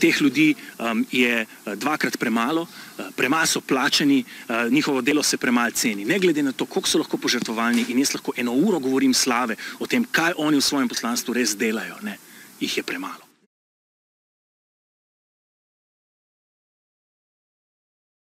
teh ljudi um, je uh, dvakrat premalo, uh, premalo so plačeni, uh, njihovo delo se premalo ceni. Ne glede na to, koliko so lahko požrtovalni in jaz lahko eno uro govorim slave o tem, kaj oni v svojem poslanstvu res delajo, ne, jih je premalo.